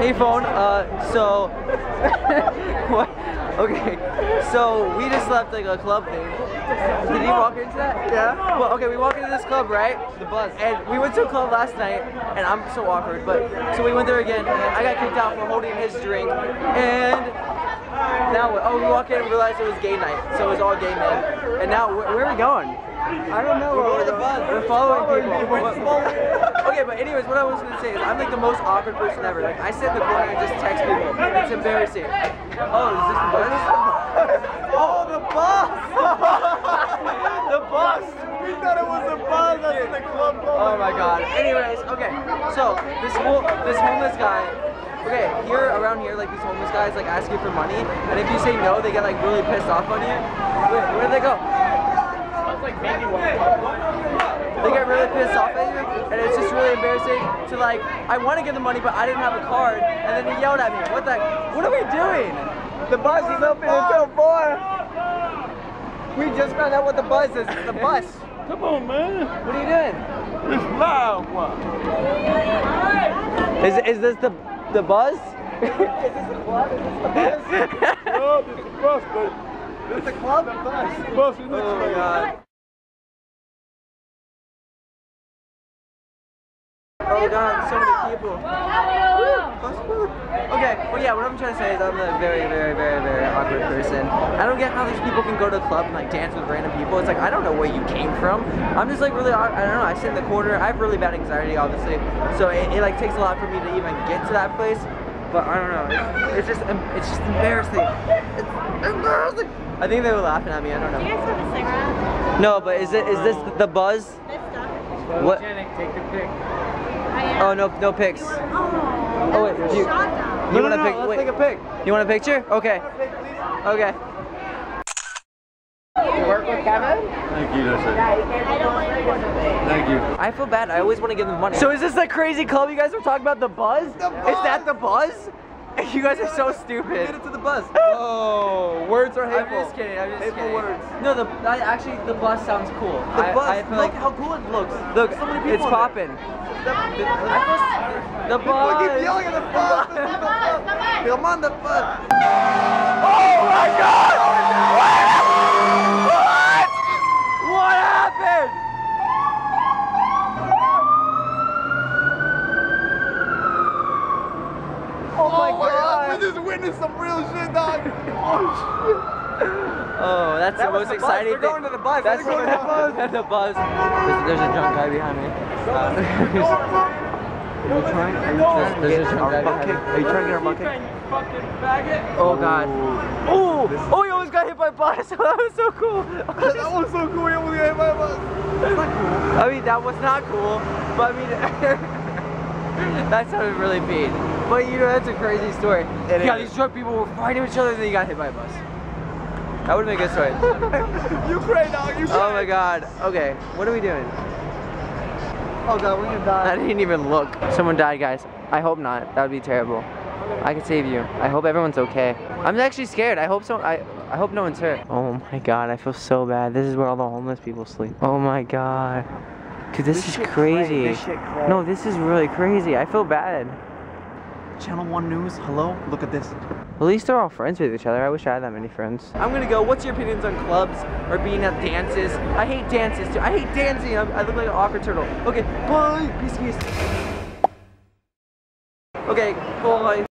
Hey phone. Uh, so what? Okay, so we just left like a club thing. Did he walk into that? Yeah. Well, okay, we walked into this club, right? The buzz. And we went to a club last night, and I'm so awkward, but so we went there again, and I got kicked out for holding his drink, and now what? Oh, we walk in and realized it was gay night, so it was all gay men. And now where, where are we going? I don't know. We're going to the buzz. We're following people. okay, but anyways, what I was gonna say is I'm like the most awkward person ever. Like I sit in the corner and just text people. It's embarrassing. Oh, is this the bus? Oh, the bus! the bus. we thought it was the bus that's in the club. Oh my god. Anyways, okay. So this whole this homeless guy. Okay, here around here, like these homeless guys like ask you for money, and if you say no, they get like really pissed off on you. Where, where do they go? They get really pissed off at you, and it's just really embarrassing to like. I want to give them money, but I didn't have a card, and then he yelled at me. What the? What are we doing? The bus is open until 4. We just found out what the bus is. It's the bus. Come on, man. What are you doing? It's loud. What? Is is this the the buzz? is this the club? Is this the bus? No, this is bus, but Is this the club? The bus. bus Oh my to god. Oh god, so many people. Okay, well yeah, what I'm trying to say is I'm a very, very, very, very awkward person. I don't get how these people can go to a club and like dance with random people. It's like I don't know where you came from. I'm just like really, I don't know. I sit in the corner. I have really bad anxiety, obviously, so it, it like takes a lot for me to even get to that place. But I don't know. It's, it's just, it's just embarrassing. It's embarrassing. I think they were laughing at me. I don't know. Do you guys have a cigarette? No, but is it is this the buzz? This stuff. What? Take the pic. Oh, oh no, no pics. Oh, Oh, wait, that do you- a shot down. You No, want no, a no, pic? let's wait. take a pic. You want a picture? Okay. Okay. You work with Kevin? Thank you, that's. I don't want to Thank you. I feel bad. I always want to give them money. So is this the crazy club you guys were talking about? The buzz? The Is that the buzz? You guys are so Made stupid. it to the bus. Oh, words are hateful. I'm hateful. just kidding. I'm just hateful kidding. words. No, the I, actually the bus sounds cool. The I, bus. I feel look like how cool it looks. look, so many people it's in there. popping. The, the, I feel, the people bus. keep yelling at the bus. This is the bus. Come on, the bus. Oh my God! What? What happened? Oh my god. We just witnessed some real shit, dog. Oh, oh, that's That the most the bus. exciting We're thing. going to the bus. That's We're going to the bus. the bus. There's, there's a drunk guy behind me. Are uh, you trying? Are you trying to there's get a our drunk guy bucket? behind Are you trying to get our bucket? Oh god. Oh, oh, he almost got hit by a bus. that was so cool. that was so cool. You almost got hit by a bus. That's not cool. I mean, that was not cool, but I mean, that sounded really mean. But you know, that's a crazy story. It yeah, is. these drunk people were fighting with each other, and then you got hit by a bus. That would have been a good story. you cray, dog. You oh my god. Okay, what are we doing? Oh god, we're gonna die. I didn't even look. Someone died, guys. I hope not. That would be terrible. I could save you. I hope everyone's okay. I'm actually scared. I hope so. I I hope no one's hurt. Oh my god, I feel so bad. This is where all the homeless people sleep. Oh my god. Cause this, This is crazy. This. No, this is really crazy. I feel bad. Channel One News. Hello. Look at this. At least they're all friends with each other. I wish I had that many friends. I'm gonna go. What's your opinions on clubs or being at dances? I hate dances too. I hate dancing. I'm, I look like an awkward turtle. Okay, bye. Peace, peace. Okay, well, I